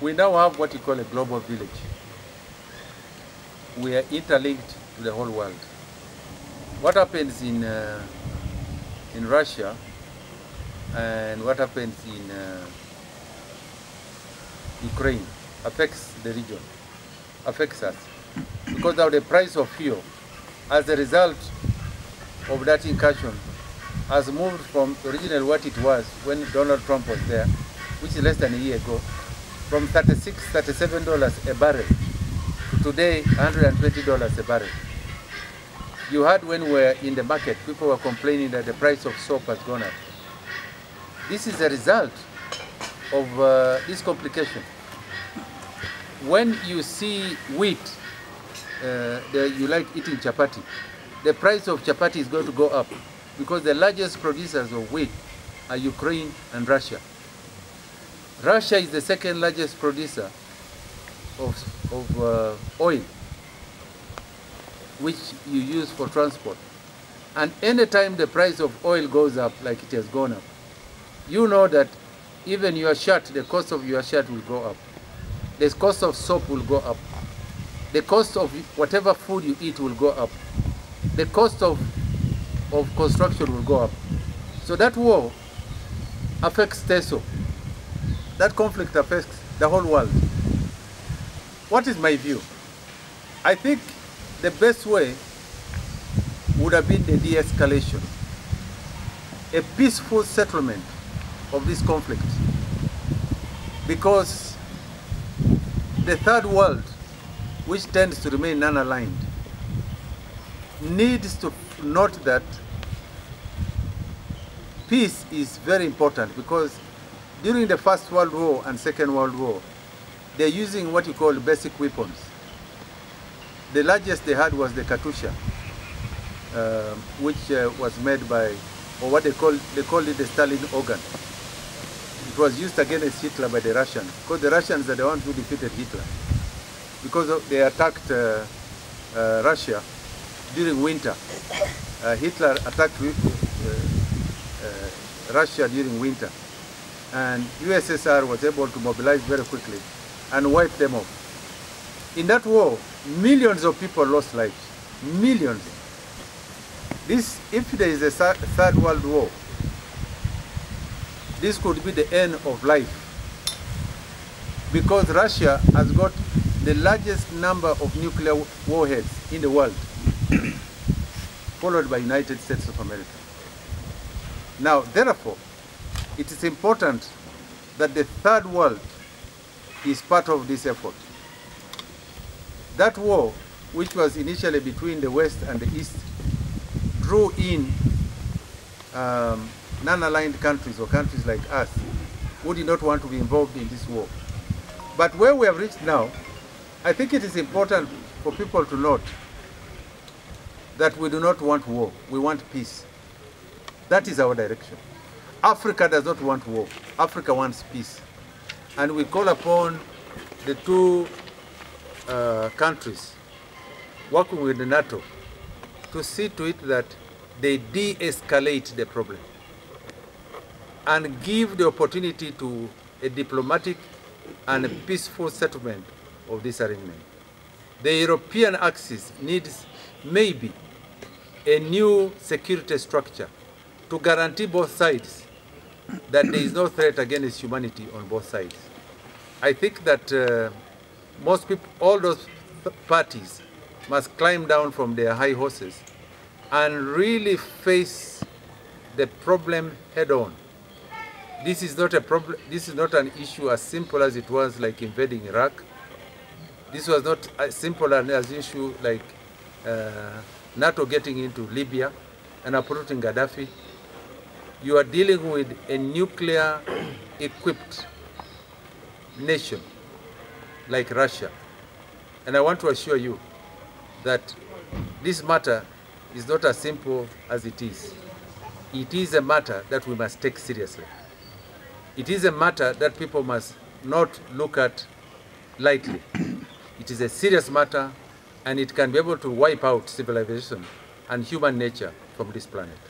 we now have what you call a global village. We are interlinked to the whole world. What happens in, uh, in Russia and what happens in uh, Ukraine affects the region, affects us. Because of the price of fuel, as a result of that incursion, has moved from originally what it was when Donald Trump was there, which is less than a year ago, from 36 $37 a barrel to today $120 a barrel. You heard when we were in the market, people were complaining that the price of soap has gone up. This is a result of uh, this complication. When you see wheat, uh, the, you like eating chapati, the price of chapati is going to go up because the largest producers of wheat are Ukraine and Russia. Russia is the second largest producer of, of uh, oil, which you use for transport. And anytime the price of oil goes up, like it has gone up, you know that even your shirt, the cost of your shirt will go up. The cost of soap will go up. The cost of whatever food you eat will go up. The cost of, of construction will go up. So that war affects TESO. That conflict affects the whole world. What is my view? I think the best way would have been the de-escalation, a peaceful settlement of this conflict. Because the third world, which tends to remain non-aligned, needs to note that peace is very important because during the First World War and Second World War, they're using what you call basic weapons. The largest they had was the Katyusha, uh, which uh, was made by, or what they call, they called it the Stalin organ. It was used against Hitler by the Russians, because the Russians are the ones who defeated Hitler. Because of, they attacked uh, uh, Russia during winter. Uh, Hitler attacked uh, Russia during winter. And USSR was able to mobilize very quickly and wipe them off. In that war, millions of people lost lives. Millions. This, if there is a third world war, this could be the end of life. Because Russia has got the largest number of nuclear warheads in the world, followed by United States of America. Now, therefore, it is important that the third world is part of this effort. That war, which was initially between the West and the East, drew in um, non-aligned countries or countries like us who did not want to be involved in this war. But where we have reached now, I think it is important for people to note that we do not want war, we want peace. That is our direction. Africa does not want war. Africa wants peace. And we call upon the two uh, countries working with NATO to see to it that they de-escalate the problem and give the opportunity to a diplomatic and a peaceful settlement of this arrangement. The European axis needs maybe a new security structure to guarantee both sides that there is no threat against humanity on both sides. I think that uh, most people, all those parties must climb down from their high horses and really face the problem head on. This is not a problem, this is not an issue as simple as it was like invading Iraq. This was not as simple an as issue like uh, NATO getting into Libya and uprooting Gaddafi. You are dealing with a nuclear equipped nation like Russia. And I want to assure you that this matter is not as simple as it is. It is a matter that we must take seriously. It is a matter that people must not look at lightly. It is a serious matter and it can be able to wipe out civilization and human nature from this planet.